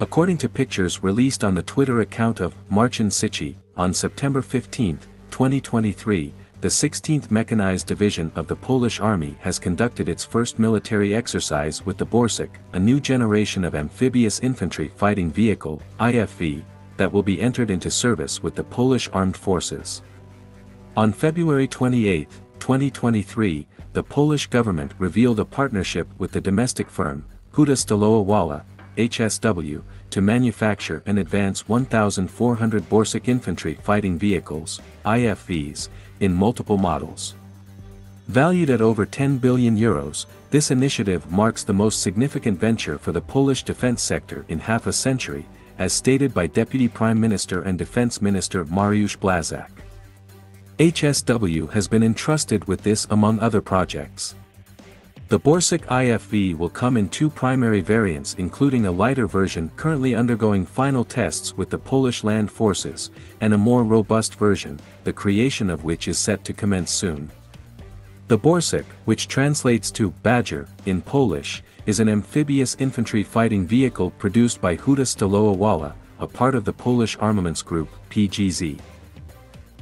According to pictures released on the Twitter account of Marcin Cichy, on September 15, 2023, the 16th Mechanized Division of the Polish Army has conducted its first military exercise with the Borsuk, a new generation of amphibious infantry fighting vehicle, IFV, that will be entered into service with the Polish Armed Forces. On February 28, 2023, the Polish government revealed a partnership with the domestic firm, Huta Stalowa Wola, HSW, to manufacture and advance 1,400 Borsuk infantry fighting vehicles, IFVs, in multiple models. Valued at over 10 billion euros, this initiative marks the most significant venture for the Polish defense sector in half a century, as stated by Deputy Prime Minister and Defense Minister Mariusz Blaszczak. HSW has been entrusted with this among other projects. The Borsuk IFV will come in two primary variants including a lighter version currently undergoing final tests with the Polish Land Forces, and a more robust version, the creation of which is set to commence soon. The Borsuk, which translates to Badger in Polish, is an amphibious infantry fighting vehicle produced by Huta Stalowa a part of the Polish Armaments Group, PGZ.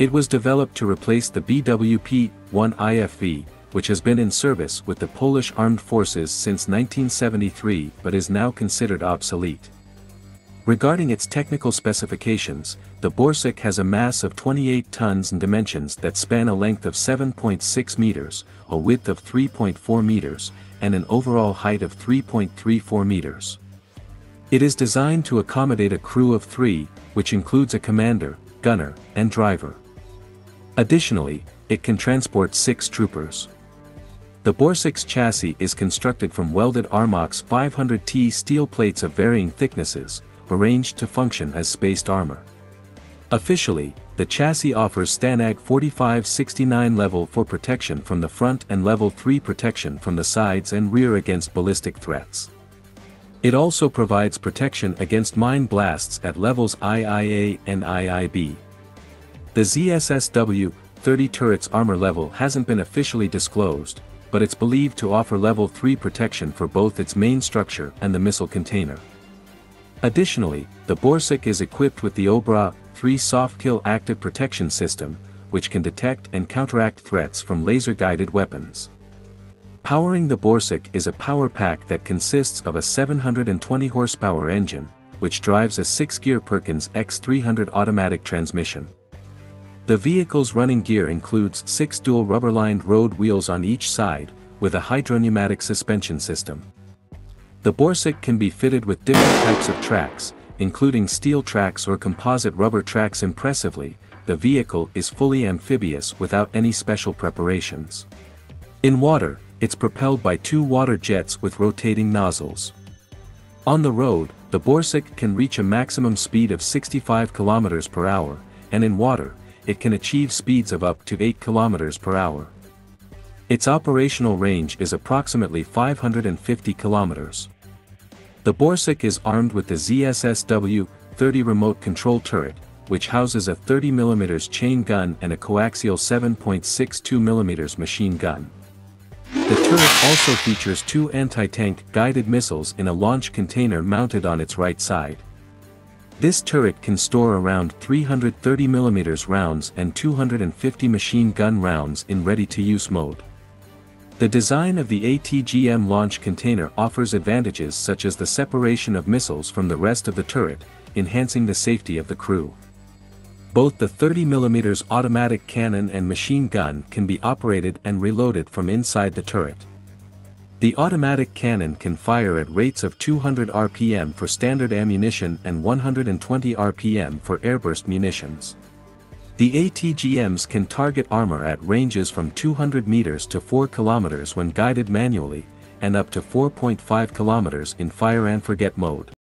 It was developed to replace the BWP-1 IFV, which has been in service with the Polish Armed Forces since 1973 but is now considered obsolete. Regarding its technical specifications, the Borsuk has a mass of 28 tons and dimensions that span a length of 7.6 meters, a width of 3.4 meters, and an overall height of 3.34 meters. It is designed to accommodate a crew of three, which includes a commander, gunner, and driver. Additionally, it can transport six troopers. The Borsuk's chassis is constructed from welded Armox 500T steel plates of varying thicknesses, arranged to function as spaced armor. Officially, the chassis offers STANAG 4569 level 4 protection from the front and level 3 protection from the sides and rear against ballistic threats. It also provides protection against mine blasts at levels IIA and IIB. The ZSSW 30 turret's armor level hasn't been officially disclosed, but it's believed to offer level 3 protection for both its main structure and the missile container. Additionally, the Borsuk is equipped with the OBRA 3 soft kill active protection system, which can detect and counteract threats from laser-guided weapons. Powering the Borsuk is a power pack that consists of a 720 horsepower engine, which drives a 6-gear Perkins X300 automatic transmission. The vehicle's running gear includes six dual rubber-lined road wheels on each side, with a hydropneumatic suspension system. The Borsuk can be fitted with different types of tracks, including steel tracks or composite rubber tracks impressively, the vehicle is fully amphibious without any special preparations. In water, it's propelled by two water jets with rotating nozzles. On the road, the Borsuk can reach a maximum speed of 65 km per hour, and in water, it can achieve speeds of up to 8 km per hour. Its operational range is approximately 550 km. The Borsuk is armed with the ZSSW-30 remote control turret, which houses a 30mm chain gun and a coaxial 7.62mm machine gun. The turret also features two anti-tank guided missiles in a launch container mounted on its right side. This turret can store around 330mm rounds and 250 machine gun rounds in ready-to-use mode. The design of the ATGM launch container offers advantages such as the separation of missiles from the rest of the turret, enhancing the safety of the crew. Both the 30mm automatic cannon and machine gun can be operated and reloaded from inside the turret. The automatic cannon can fire at rates of 200 RPM for standard ammunition and 120 RPM for airburst munitions. The ATGMs can target armor at ranges from 200 meters to 4 kilometers when guided manually, and up to 4.5 kilometers in fire and forget mode.